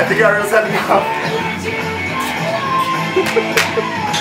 I think I already said enough.